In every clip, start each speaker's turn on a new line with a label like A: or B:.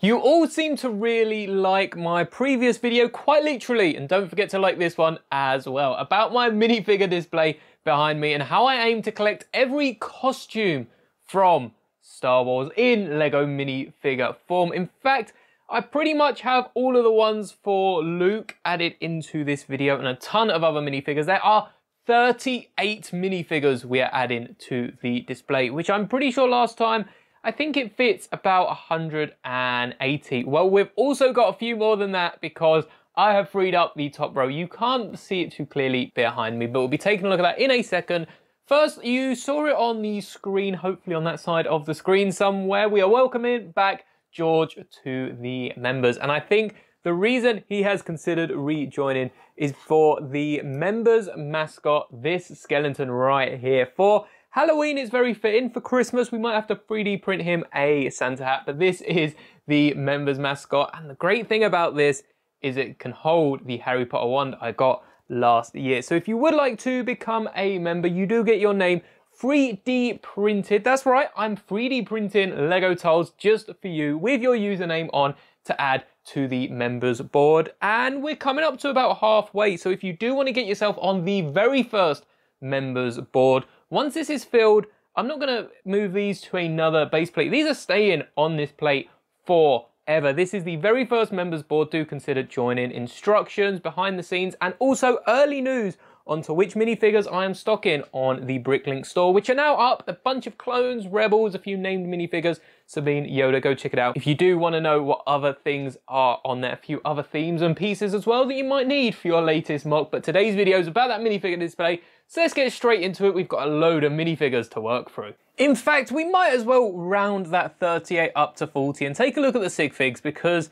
A: You all seem to really like my previous video, quite literally, and don't forget to like this one as well, about my minifigure display behind me and how I aim to collect every costume from Star Wars in Lego minifigure form. In fact, I pretty much have all of the ones for Luke added into this video and a ton of other minifigures. There are 38 minifigures we are adding to the display, which I'm pretty sure last time, I think it fits about 180. Well, we've also got a few more than that because I have freed up the top row. You can't see it too clearly behind me, but we'll be taking a look at that in a second. First, you saw it on the screen, hopefully on that side of the screen somewhere. We are welcoming back George to the members. And I think the reason he has considered rejoining is for the members mascot, this skeleton right here. For Halloween, is very fitting. For Christmas, we might have to 3D print him a Santa hat, but this is the members mascot. And the great thing about this is it can hold the Harry Potter wand I got last year. So if you would like to become a member, you do get your name 3D printed. That's right, I'm 3D printing Lego tiles just for you with your username on to add to the members board. And we're coming up to about halfway. So if you do want to get yourself on the very first members board, once this is filled, I'm not to move these to another base plate. These are staying on this plate forever. This is the very first members board. Do consider joining instructions behind the scenes and also early news onto which minifigures I am stocking on the Bricklink store, which are now up. A bunch of clones, rebels, a few named minifigures. Sabine, Yoda, go check it out. If you do want to know what other things are on there, a few other themes and pieces as well that you might need for your latest MOC, But today's video is about that minifigure display, so let's get straight into it. We've got a load of minifigures to work through. In fact, we might as well round that 38 up to 40 and take a look at the sig figs because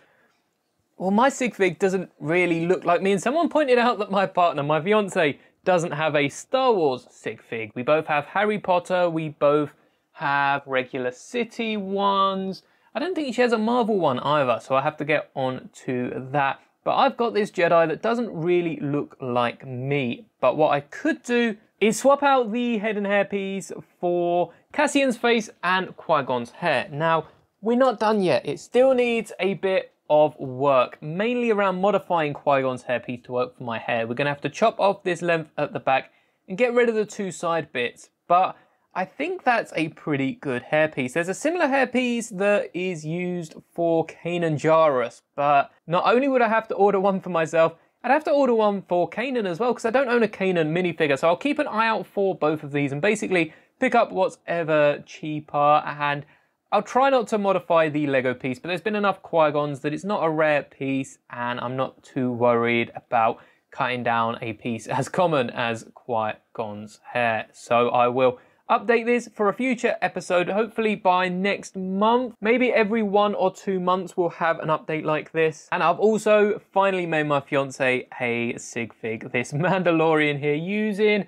A: well, my sig fig doesn't really look like me. And someone pointed out that my partner, my fiance, doesn't have a Star Wars sig fig. We both have Harry Potter. We both have regular city ones. I don't think she has a Marvel one either, so I have to get on to that. But I've got this Jedi that doesn't really look like me. But what I could do is swap out the head and hair piece for Cassian's face and Qui-Gon's hair. Now, we're not done yet. It still needs a bit of work, mainly around modifying Qui-Gon's hairpiece to work for my hair. We're gonna have to chop off this length at the back and get rid of the two side bits, but I think that's a pretty good hairpiece. There's a similar hairpiece that is used for Kanan Jarrus, but not only would I have to order one for myself, I'd have to order one for Kanan as well, because I don't own a Kanan minifigure, so I'll keep an eye out for both of these and basically pick up what's ever cheaper and I'll try not to modify the Lego piece, but there's been enough Qui-Gons that it's not a rare piece and I'm not too worried about cutting down a piece as common as Qui-Gon's hair. So I will update this for a future episode, hopefully by next month. Maybe every one or two months we'll have an update like this. And I've also finally made my fiance a sig fig, this Mandalorian here, using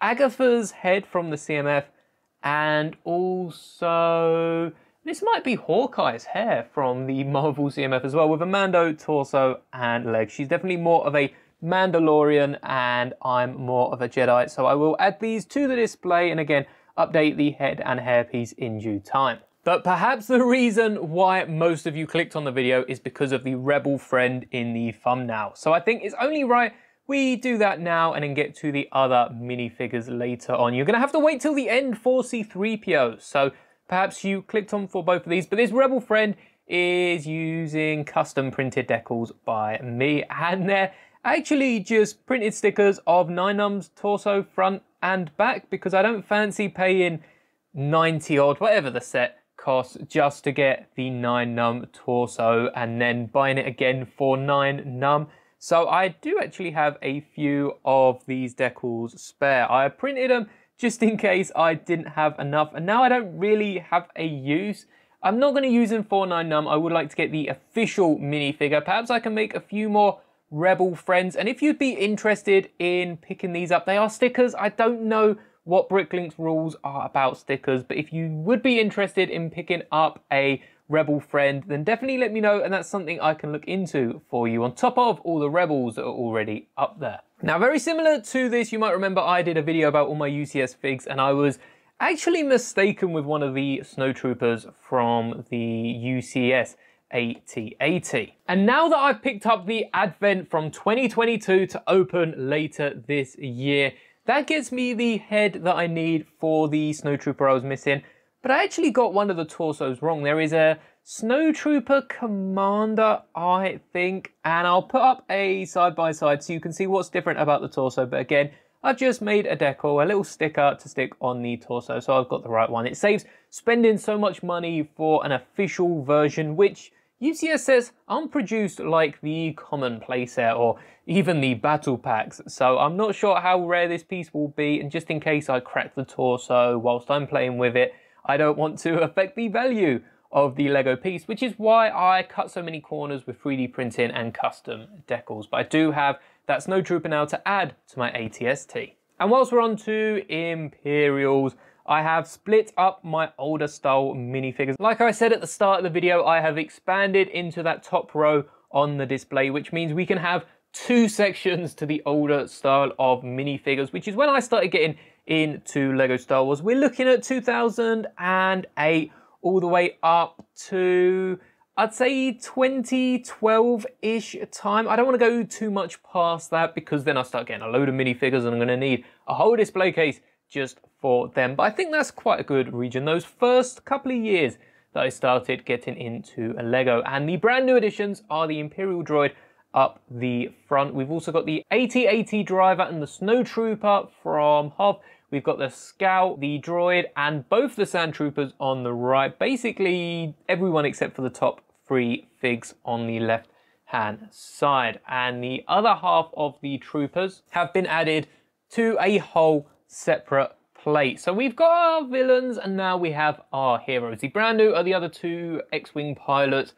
A: Agatha's head from the CMF and also this might be Hawkeye's hair from the Marvel CMF as well, with a Mando torso and legs. She's definitely more of a Mandalorian and I'm more of a Jedi. So I will add these to the display and again, update the head and hairpiece in due time. But perhaps the reason why most of you clicked on the video is because of the rebel friend in the thumbnail. So I think it's only right we do that now and then get to the other minifigures later on. You're going to have to wait till the end for C-3PO. So perhaps you clicked on for both of these. But this rebel friend is using custom printed decals by me. And they're actually just printed stickers of Nien Nunb's torso front and back because I don't fancy paying 90 odd, whatever the set costs, just to get the Nien Nunb torso and then buying it again for Nien Nunb. So I do actually have a few of these decals spare. I printed them just in case I didn't have enough and now I don't really have a use. I'm not going to use them for Nien Nunb. I would like to get the official minifigure. Perhaps I can make a few more Rebel friends. And if you'd be interested in picking these up, they are stickers. I don't know what Bricklink's rules are about stickers, but if you would be interested in picking up a Rebel friend, then definitely let me know and that's something I can look into for you on top of all the Rebels that are already up there. Now, very similar to this, you might remember I did a video about all my UCS figs and I was actually mistaken with one of the snowtroopers from the UCS. AT-AT. And now that I've picked up the Advent from 2022 to open later this year, that gives me the head that I need for the Snowtrooper I was missing. But I actually got one of the torsos wrong. There is a Snowtrooper Commander, I think, and I'll put up a side-by-side -side so you can see what's different about the torso. But again, I've just made a decal, a little sticker to stick on the torso, so I've got the right one. It saves spending so much money for an official version, which UCS says unproduced like the common playset or even the battle packs. So I'm not sure how rare this piece will be, and just in case I crack the torso whilst I'm playing with it, I don't want to affect the value of the Lego piece, which is why I cut so many corners with 3D printing and custom decals. But I do have that Snowtrooper now to add to my ATST. And whilst we're on to Imperials, I have split up my older style minifigures. Like I said at the start of the video, I have expanded into that top row on the display, which means we can have two sections to the older style of minifigures, which is when I started getting into Lego Star Wars. We're looking at 2008 all the way up to I'd say 2012-ish time. I don't want to go too much past that because then I start getting a load of minifigures and I'm going to need a whole display case just for them. But I think that's quite a good region. Those first couple of years that I started getting into a Lego. And the brand new additions are the Imperial Droid up the front. We've also got the AT-AT driver and the Snowtrooper from Hoth. We've got the Scout, the Droid, and both the Sand Troopers on the right. Basically, everyone except for the top three figs on the left hand side. And the other half of the troopers have been added to a whole separate plate. So we've got our villains and now we have our heroes. The brand new are the other two X-Wing pilots.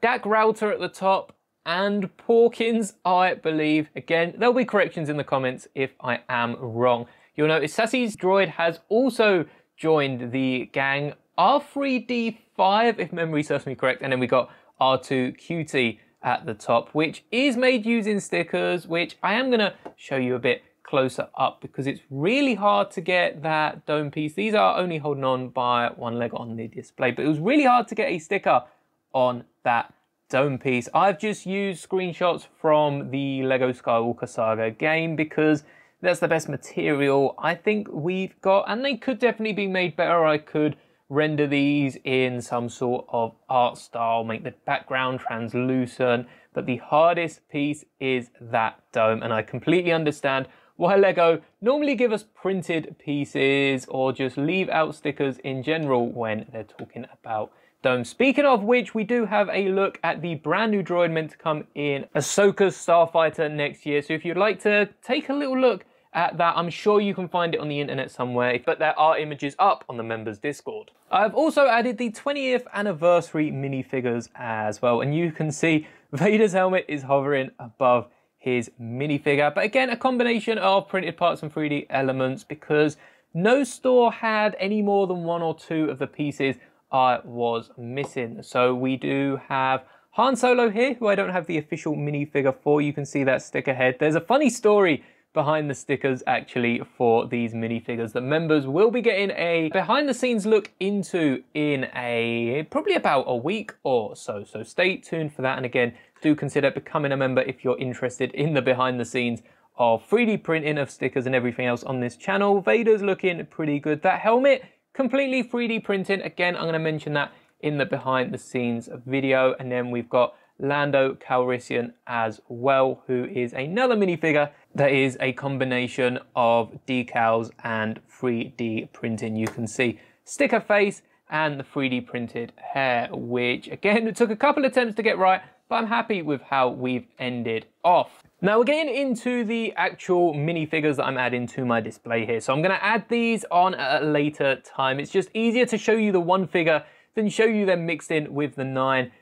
A: Dak Ralter at the top and Porkins, I believe. Again, there'll be corrections in the comments if I am wrong. You'll notice Sassy's droid has also joined the gang. R3D5, if memory serves me correct, and then we got R2QT at the top, which is made using stickers, which I am gonna show you a bit closer up because it's really hard to get that dome piece. These are only holding on by one leg on the display, but it was really hard to get a sticker on that dome piece. I've just used screenshots from the Lego Skywalker Saga game because that's the best material I think we've got, and they could definitely be made better. I could render these in some sort of art style, make the background translucent, but the hardest piece is that dome, and I completely understand why LEGO normally give us printed pieces or just leave out stickers in general when they're talking about domes. Speaking of which, we do have a look at the brand new droid meant to come in Ahsoka's Starfighter next year. So if you'd like to take a little look at that. I'm sure you can find it on the internet somewhere, but there are images up on the members Discord. I've also added the 20th anniversary minifigures as well, and you can see Vader's helmet is hovering above his minifigure. But again, a combination of printed parts and 3D elements because no store had any more than one or two of the pieces I was missing. So we do have Han Solo here, who I don't have the official minifigure for. You can see that sticker head. There's a funny story behind the stickers actually for these minifigures that members will be getting a behind the scenes look into in a probably about a week or so. So stay tuned for that. And again, do consider becoming a member if you're interested in the behind the scenes of 3D printing of stickers and everything else on this channel. Vader's looking pretty good. That helmet, completely 3D printing. Again, I'm going to mention that in the behind the scenes video. And then we've got Lando Calrissian as well, who is another minifigure that is a combination of decals and 3D printing. You can see sticker face and the 3D printed hair, which again, it took a couple of attempts to get right, but I'm happy with how we've ended off. Now we're getting into the actual minifigures that I'm adding to my display here. So I'm gonna add these on at a later time. It's just easier to show you the one figure than show you them mixed in with the nine.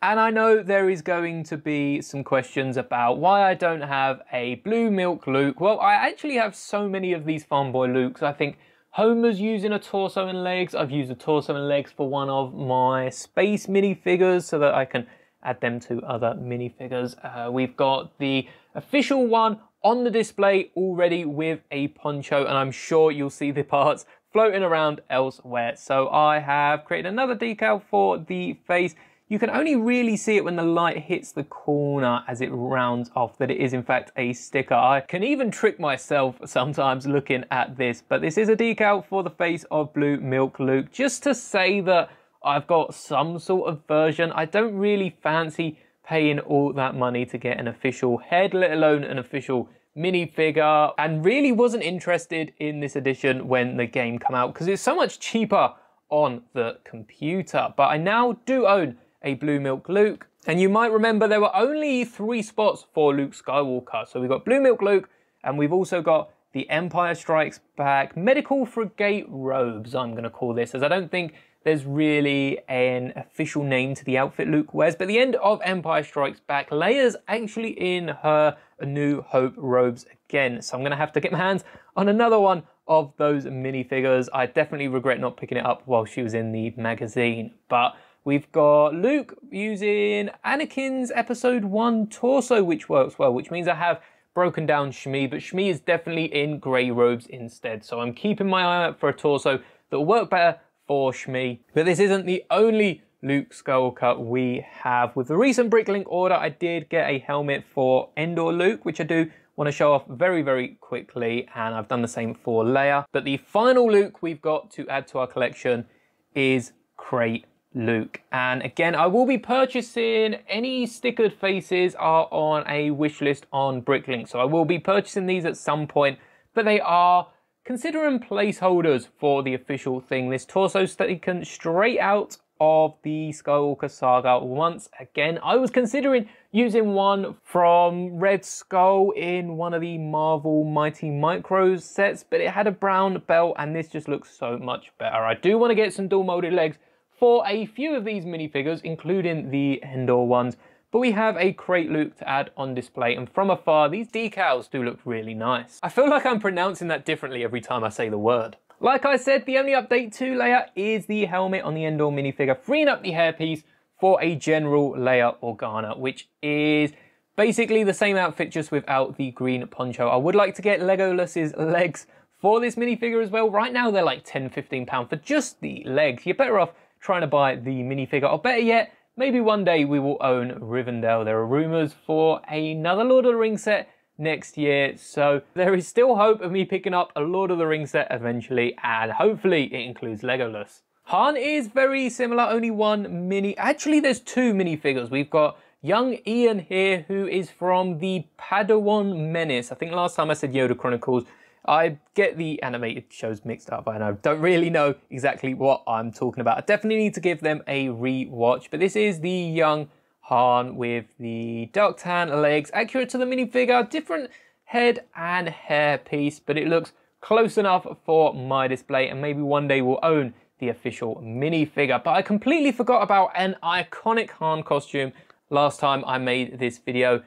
A: And I know there is going to be some questions about why I don't have a blue milk Luke. Well, I actually have so many of these Farm Boy Lukes. I think Homer's using a torso and legs. I've used a torso and legs for one of my space minifigures so that I can add them to other minifigures. Uh, we've got the official one on the display already with a poncho and I'm sure you'll see the parts floating around elsewhere. So I have created another decal for the face you can only really see it when the light hits the corner as it rounds off that it is in fact a sticker. I can even trick myself sometimes looking at this, but this is a decal for the face of Blue Milk Luke, just to say that I've got some sort of version. I don't really fancy paying all that money to get an official head, let alone an official minifigure, and really wasn't interested in this edition when the game came out because it's so much cheaper on the computer. But I now do own a Blue Milk Luke. And you might remember there were only three spots for Luke Skywalker. So we've got Blue Milk Luke, and we've also got the Empire Strikes Back Medical Frigate Robes, I'm going to call this, as I don't think there's really an official name to the outfit Luke wears. But the end of Empire Strikes Back, Leia's actually in her New Hope robes again. So I'm going to have to get my hands on another one of those minifigures. I definitely regret not picking it up while she was in the magazine. But We've got Luke using Anakin's episode 1 torso, which works well, which means I have broken down Shmi, but Shmi is definitely in grey robes instead. So I'm keeping my eye out for a torso that will work better for Shmi. But this isn't the only Luke Skywalker we have. With the recent Bricklink order, I did get a helmet for Endor Luke, which I do want to show off very, very quickly, and I've done the same for Leia. But the final Luke we've got to add to our collection is Crate Luke. And again, I will be purchasing any stickered faces are on a wish list on Bricklink. So I will be purchasing these at some point, but they are considering placeholders for the official thing. This torso taken straight out of the Skywalker saga once again. I was considering using one from Red Skull in one of the Marvel Mighty Micros sets, but it had a brown belt and this just looks so much better. I do want to get some dual molded legs for a few of these minifigures, including the Endor ones, but we have a crate Luke to add on display and from afar these decals do look really nice. I feel like I'm pronouncing that differently every time I say the word. Like I said, the only update to Leia is the helmet on the Endor minifigure, freeing up the hairpiece for a general Leia Organa, which is basically the same outfit just without the green poncho. I would like to get Legolas's legs for this minifigure as well. Right now they're like 10, 15 pounds for just the legs. You're better off trying to buy the minifigure. Or better yet, maybe one day we will own Rivendell. There are rumours for another Lord of the Rings set next year. So there is still hope of me picking up a Lord of the Rings set eventually, and hopefully it includes Legolas. Han is very similar, only one mini. Actually, there's two minifigures. We've got young Han here, who is from the Padawan Menace. I think last time I said Yoda Chronicles, I get the animated shows mixed up and I don't really know exactly what I'm talking about. I definitely need to give them a re-watch, but this is the young Han with the dark tan legs, accurate to the minifigure, different head and hair piece, but it looks close enough for my display and maybe one day we'll own the official minifigure. But I completely forgot about an iconic Han costume last time I made this video.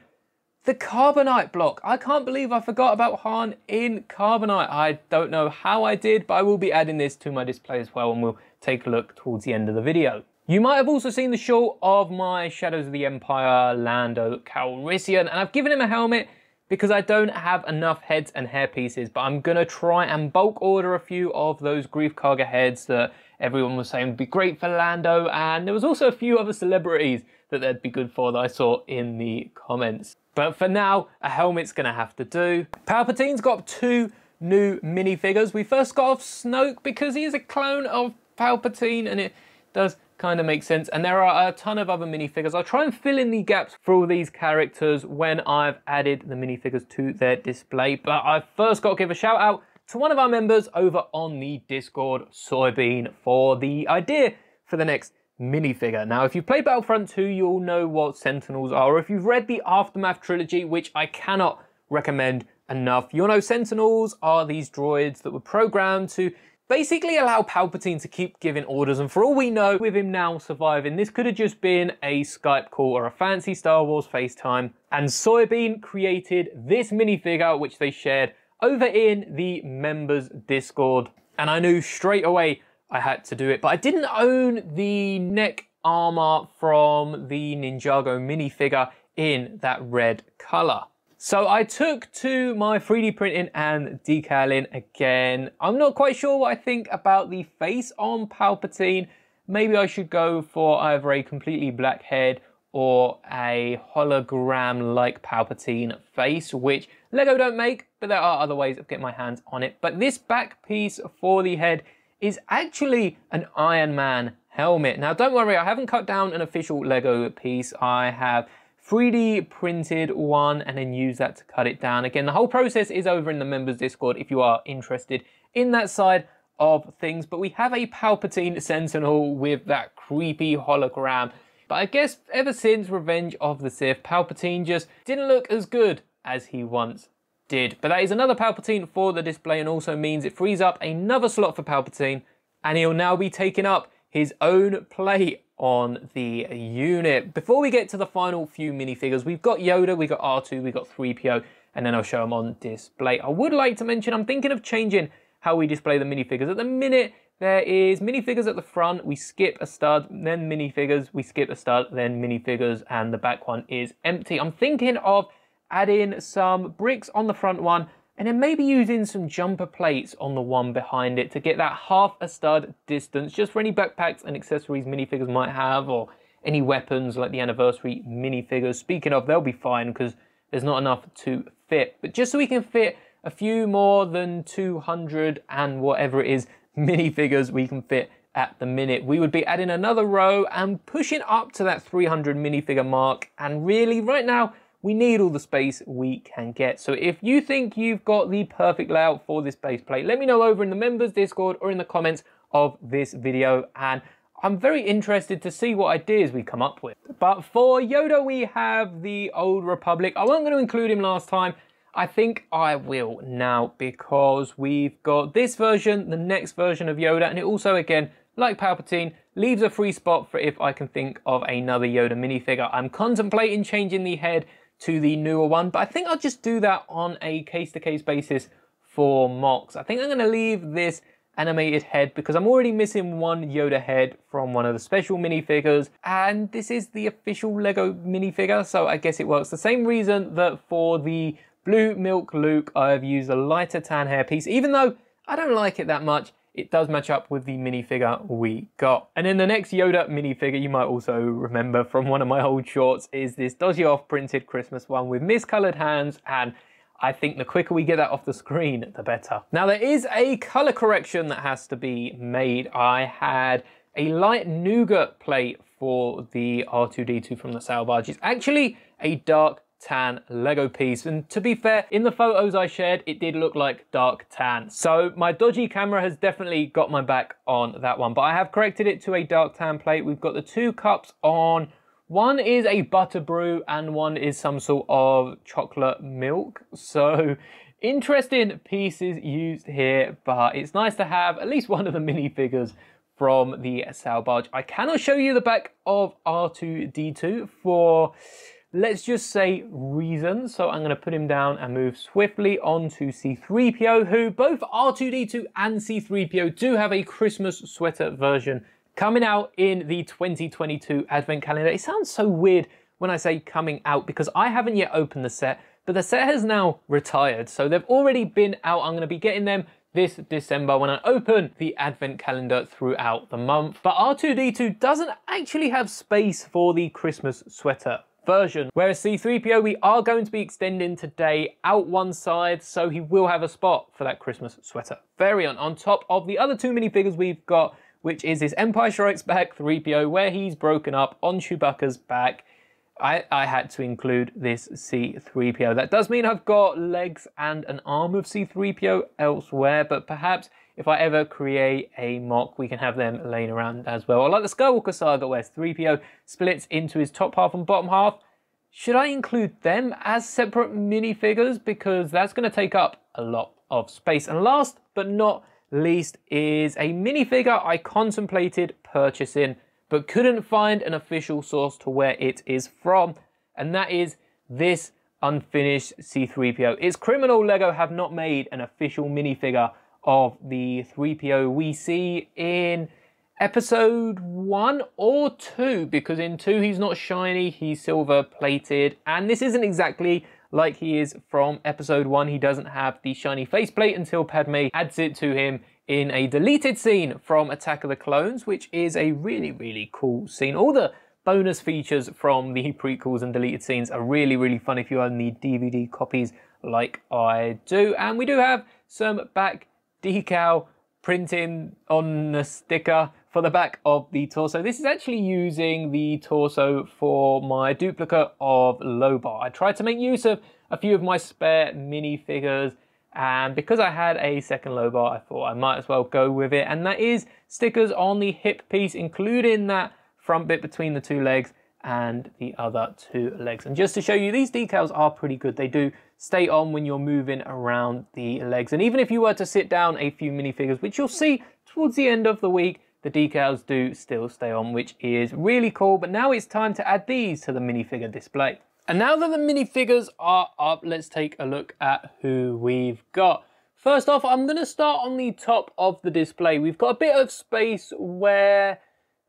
A: The Carbonite block. I can't believe I forgot about Han in Carbonite. I don't know how I did, but I will be adding this to my display as well and we'll take a look towards the end of the video. You might have also seen the shot of my Shadows of the Empire Lando Calrissian and I've given him a helmet because I don't have enough heads and hair pieces, but I'm gonna try and bulk order a few of those Greef Karga heads that everyone was saying would be great for Lando, and there was also a few other celebrities that they'd be good for that I saw in the comments. But for now, a helmet's gonna have to do. Palpatine's got two new minifigures. We first got off Snoke because he is a clone of Palpatine and it does kind of make sense. And there are a ton of other minifigures. I'll try and fill in the gaps for all these characters when I've added the minifigures to their display. But I first got to give a shout out to one of our members over on the Discord, Soybean, for the idea for the next minifigure. Now, if you've played Battlefront 2, you'll know what Sentinels are, or if you've read the Aftermath trilogy, which I cannot recommend enough, you'll know Sentinels are these droids that were programmed to basically allow Palpatine to keep giving orders, and for all we know, with him now surviving, this could have just been a Skype call or a fancy Star Wars FaceTime, and Soybean created this minifigure, which they shared over in the members Discord, and I knew straight away I had to do it. But I didn't own the neck armor from the Ninjago minifigure in that red color. So I took to my 3D printing and decaling again. I'm not quite sure what I think about the face on Palpatine maybe I should go for either a completely black head or a hologram like Palpatine face, which Lego don't make, but there are other ways of getting my hands on it. But this back piece for the head is actually an Iron Man helmet. Now don't worry, I haven't cut down an official Lego piece. I have 3D printed one and then use that to cut it down. Again, the whole process is over in the members Discord if you are interested in that side of things. But we have a Palpatine Sentinel with that creepy hologram but I guess ever since Revenge of the Sith, Palpatine just didn't look as good as he once did. But that is another Palpatine for the display and also means it frees up another slot for Palpatine and he'll now be taking up his own plate on the unit. Before we get to the final few minifigures, we've got Yoda, we've got R2, we've got 3PO, and then I'll show them on display. I would like to mention, I'm thinking of changing how we display the minifigures. At the minute, there is minifigures at the front, we skip a stud, then minifigures, we skip a stud, then minifigures, and the back one is empty. I'm thinking of adding some bricks on the front one, and then maybe using some jumper plates on the one behind it to get that half a stud distance, just for any backpacks and accessories minifigures might have, or any weapons like the anniversary minifigures. Speaking of, they'll be fine because there's not enough to fit. But just so we can fit a few more than 200 and whatever it is minifigures we can fit at the minute. We would be adding another row and pushing up to that 300 minifigure mark. And really, right now, we need all the space we can get. So if you think you've got the perfect layout for this base plate, let me know over in the members Discord or in the comments of this video. And I'm very interested to see what ideas we come up with. But for Yoda, we have the Old Republic. I wasn't going to include him last time I think I will now because we've got this version, the next version of Yoda, and it also, again, like Palpatine, leaves a free spot for if I can think of another Yoda minifigure. I'm contemplating changing the head to the newer one, but I think I'll just do that on a case-to-case -case basis for MOCs. I think I'm to leave this animated head because I'm already missing one Yoda head from one of the special minifigures and this is the official Lego minifigure so I guess it works. The same reason that for the Blue Milk Luke, I've used a lighter tan hairpiece, even though I don't like it that much, it does match up with the minifigure we got. And then the next Yoda minifigure you might also remember from one of my old shorts is this Dodgy Off printed Christmas one with miscolored hands and I think the quicker we get that off the screen, the better. Now there is a colour correction that has to be made. I had a light nougat plate for the R2-D2 from the Salvage. It's actually a dark tan Lego piece. And to be fair, in the photos I shared, it did look like dark tan. So my dodgy camera has definitely got my back on that one, but I have corrected it to a dark tan plate. We've got the two cups on. One is a butter brew and one is some sort of chocolate milk. So interesting pieces used here, but it's nice to have at least one of the minifigures from the Salvage. I cannot show you the back of R2-D2 for let's just say reason. So I'm going to put him down and move swiftly on to C3PO, who both R2-D2 and C3PO do have a Christmas sweater version coming out in the 2022 Advent calendar. It sounds so weird when I say coming out because I haven't yet opened the set, but the set has now retired. So they've already been out. I'm going to be getting them this December when I open the advent calendar throughout the month. But R2-D2 doesn't actually have space for the Christmas sweater version. Whereas C3PO, we are going to be extending today out one side, so he will have a spot for that Christmas sweater variant on top of the other two minifigures we've got, which is his Empire Strikes Back 3PO, where he's broken up on Chewbacca's back. I, I had to include this C3PO. That does mean I've got legs and an arm of C3PO elsewhere, but perhaps if I ever create a MOC, we can have them laying around as well. I like the Skywalker Saga where 3PO splits into his top half and bottom half. Should I include them as separate minifigures? Because that's going to take up a lot of space. And last but not least is a minifigure I contemplated purchasing but couldn't find an official source to where it is from. And that is this unfinished C3PO. It's criminal LEGO have not made an official minifigure of the 3PO we see in episode one or two, because in two he's not shiny, he's silver plated, and this isn't exactly like he is from episode one. He doesn't have the shiny faceplate until Padme adds it to him in a deleted scene from Attack of the Clones, which is a really, really cool scene. All the bonus features from the prequels and deleted scenes are really, really fun if you own the DVD copies like I do. And we do have some back decal printing on the sticker for the back of the torso. This is actually using the torso for my duplicate of Lobot. I tried to make use of a few of my spare minifigures and because I had a second Lobot, I thought I might as well go with it. And that is stickers on the hip piece, including that front bit between the two legs and the other two legs. And just to show you, these decals are pretty good. They do stay on when you're moving around the legs. And even if you were to sit down a few minifigures, which you'll see towards the end of the week, the decals do still stay on, which is really cool. But now it's time to add these to the minifigure display. And now that the minifigures are up, let's take a look at who we've got. First off, I'm going to start on the top of the display. We've got a bit of space where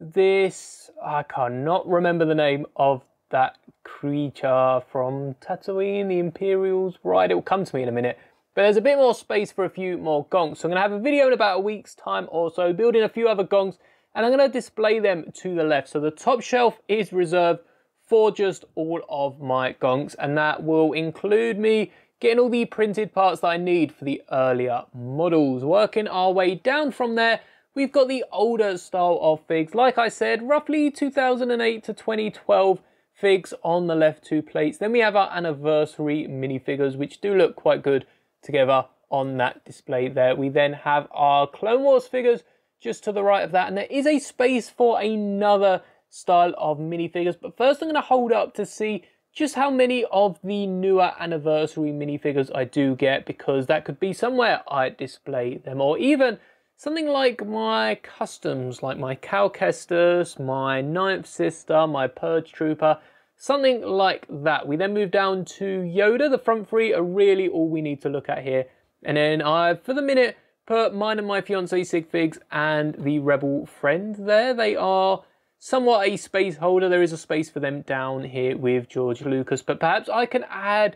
A: this, I cannot remember the name of that creature from Tatooine, the Imperials, right? It will come to me in a minute. But there's a bit more space for a few more gonks. So I'm going to have a video in about a week's time or so, building a few other gonks, and I'm going to display them to the left. So the top shelf is reserved for just all of my gonks, and that will include me getting all the printed parts that I need for the earlier models. Working our way down from there, we've got the older style of figs. Like I said, roughly 2008 to 2012 figs on the left two plates. Then we have our anniversary minifigures, which do look quite good together on that display there. We then have our Clone Wars figures just to the right of that. And there is a space for another style of minifigures. But first I'm going to hold up to see just how many of the newer anniversary minifigures I do get because that could be somewhere I display them or even something like my customs like my Cal Kestis, my Ninth Sister, my Purge Trooper, something like that. We then move down to Yoda. The front three are really all we need to look at here. And then I, for the minute, put mine and my fiance Sig Figs and the Rebel friend there. They are somewhat a space holder. There is a space for them down here with George Lucas, but perhaps I can add,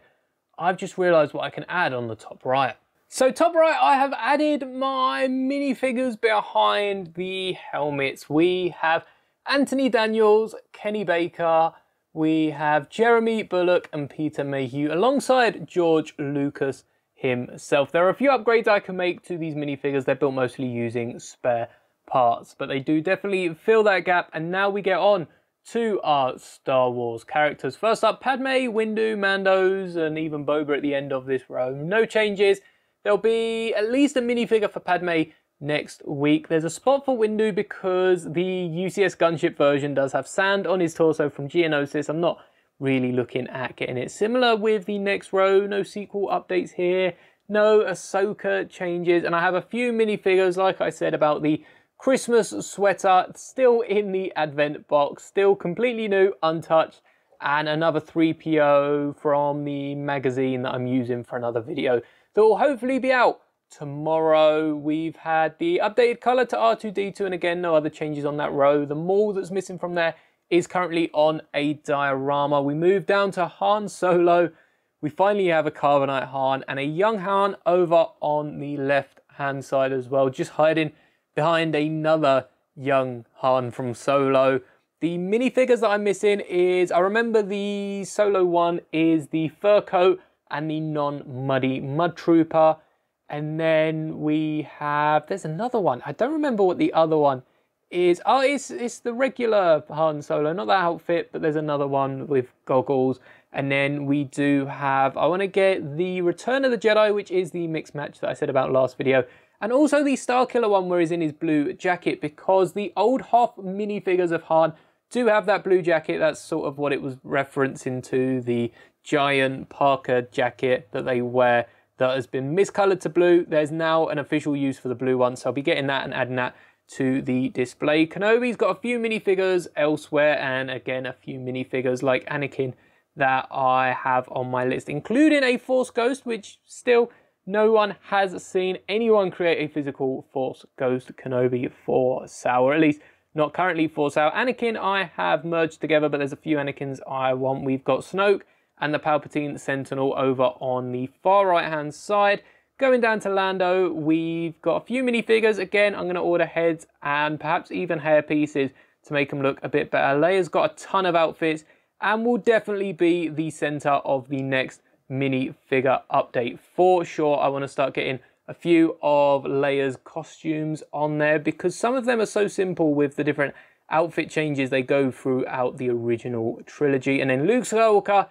A: I've just realized what I can add on the top right. So top right, I have added my minifigures behind the helmets. We have Anthony Daniels, Kenny Baker, we have Jeremy Bulloch and Peter Mayhew alongside George Lucas himself. There are a few upgrades I can make to these minifigures. They're built mostly using spare parts, but they do definitely fill that gap. And now we get on to our Star Wars characters. First up, Padme, Windu, Mandos, and even Boba at the end of this row. No changes. There'll be at least a minifigure for Padme next week. There's a spot for Windu because the UCS gunship version does have sand on his torso from Geonosis. I'm not really looking at getting it. Similar with the next row, no sequel updates here, no Ahsoka changes, and I have a few minifigures, like I said, about the Christmas sweater still in the advent box, still completely new, untouched, and another 3PO from the magazine that I'm using for another video that will hopefully be out tomorrow. We've had the updated color to R2-D2 and again no other changes on that row. The Maul that's missing from there is currently on a diorama. We move down to Han Solo. We finally have a Carbonite Han and a young Han over on the left hand side as well, just hiding behind another young Han from Solo. The minifigures that I'm missing is, I remember the Solo one is the fur coat and the non-muddy mud trooper. And then we have, there's another one. I don't remember what the other one is. Oh, it's, it's the regular Han Solo, not that outfit, but there's another one with goggles. And then we do have, I want to get the Return of the Jedi, which is the mixed match that I said about last video. And also the Starkiller one where he's in his blue jacket because the old Hoth minifigures of Han do have that blue jacket. That's sort of what it was referencing to, the giant Parker jacket that they wear that has been miscolored to blue. There's now an official use for the blue one, so I'll be getting that and adding that to the display. Kenobi's got a few minifigures elsewhere and again a few minifigures like Anakin that I have on my list, including a Force Ghost, which still no one has seen anyone create a physical Force Ghost Kenobi for Sal, or at least not currently for Sal. Anakin I have merged together, but there's a few Anakins I want. We've got Snoke and the Palpatine Sentinel over on the far right hand side. Going down to Lando, we've got a few minifigures. Again, I'm going to order heads and perhaps even hair pieces to make them look a bit better. Leia's got a ton of outfits and will definitely be the center of the next minifigure update for sure. I want to start getting a few of Leia's costumes on there because some of them are so simple with the different outfit changes they go throughout the original trilogy. And then Luke Skywalker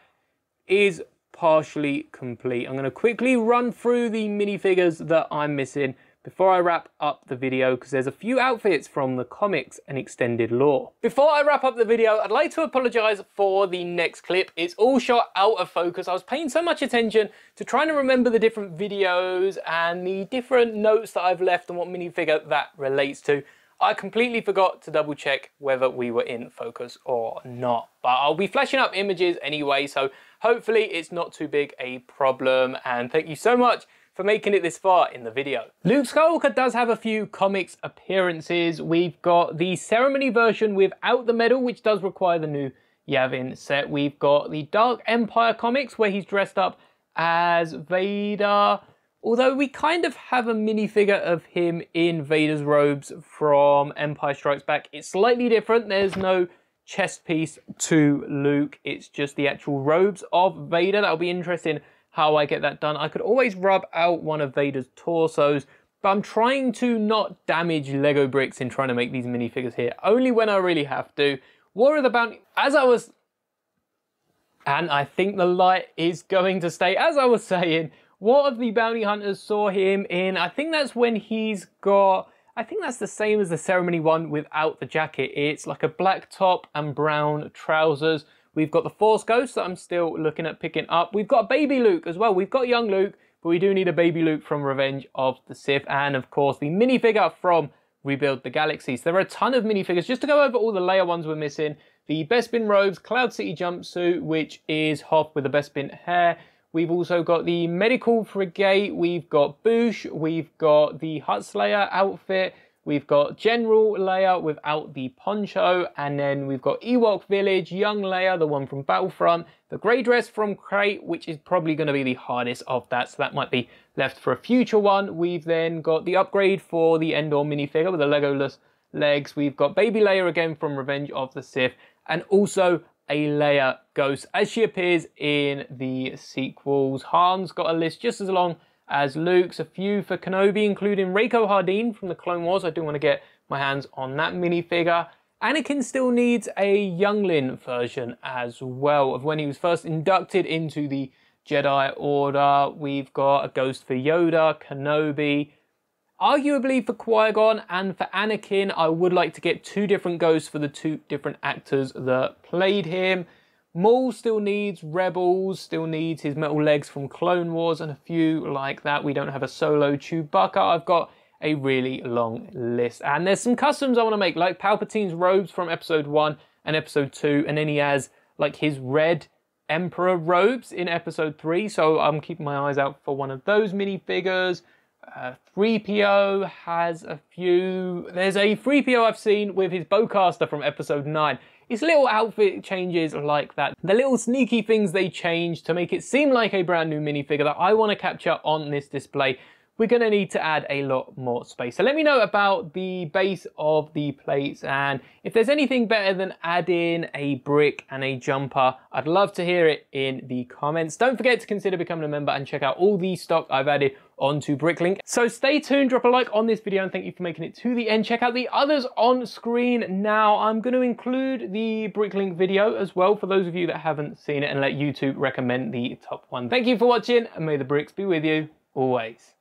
A: is partially complete. I'm going to quickly run through the minifigures that I'm missing before I wrap up the video because there's a few outfits from the comics and extended lore. Before I wrap up the video, I'd like to apologise for the next clip. It's all shot out of focus. I was paying so much attention to trying to remember the different videos and the different notes that I've left and what minifigure that relates to. I completely forgot to double check whether we were in focus or not. But I'll be flashing up images anyway, so hopefully it's not too big a problem. And thank you so much for making it this far in the video. Luke Skywalker does have a few comics appearances. We've got the ceremony version without the medal, which does require the new Yavin set. We've got the Dark Empire comics where he's dressed up as Vader. Although we kind of have a minifigure of him in Vader's robes from Empire Strikes Back. It's slightly different. There's no chest piece to Luke. It's just the actual robes of Vader. That'll be interesting how I get that done. I could always rub out one of Vader's torsos, but I'm trying to not damage Lego bricks in trying to make these minifigures here. Only when I really have to. War of the Bounty... As I was... And I think the light is going to stay. As I was saying, what of the bounty hunters saw him in, I think that's when he's got, I think that's the same as the ceremony one without the jacket. It's like a black top and brown trousers. We've got the Force Ghost that I'm still looking at picking up. We've got baby Luke as well. We've got young Luke, but we do need a baby Luke from Revenge of the Sith. And of course, the minifigure from Rebuild the Galaxies. There are a ton of minifigures. Just to go over all the Leia ones we're missing. The Bespin Robes, Cloud City jumpsuit, which is Hoth with the Bespin hair. We've also got the Medical Frigate, we've got Boushh, we've got the Hut Slayer outfit, we've got General Leia without the poncho, and then we've got Ewok Village, Young Leia, the one from Battlefront, the grey dress from Crait, which is probably going to be the hardest of that, so that might be left for a future one. We've then got the upgrade for the Endor minifigure with the Legolas legs. We've got Baby Leia again from Revenge of the Sith, and also a Leia ghost as she appears in the sequels. Han's got a list just as long as Luke's, a few for Kenobi, including Rako Hardeen from the Clone Wars. I do want to get my hands on that minifigure. Anakin still needs a youngling version as well of when he was first inducted into the Jedi Order. We've got a ghost for Yoda, Kenobi, Arguably for Qui-Gon and for Anakin, I would like to get two different ghosts for the two different actors that played him. Maul still needs Rebels, still needs his metal legs from Clone Wars and a few like that. We don't have a solo Chewbacca. I've got a really long list. And there's some customs I want to make, like Palpatine's robes from episode 1 and episode 2. And then he has like his red Emperor robes in episode 3. So I'm keeping my eyes out for one of those minifigures. Uh, 3PO has a few. There's a 3PO I've seen with his bowcaster from episode 9. It's little outfit changes like that. The little sneaky things they change to make it seem like a brand new minifigure that I want to capture on this display we're going to need to add a lot more space. So let me know about the base of the plates and if there's anything better than adding a brick and a jumper, I'd love to hear it in the comments. Don't forget to consider becoming a member and check out all the stock I've added onto Bricklink. So stay tuned, drop a like on this video and thank you for making it to the end. Check out the others on screen now. I'm going to include the Bricklink video as well for those of you that haven't seen it and let YouTube recommend the top one. Thank you for watching and may the bricks be with you always.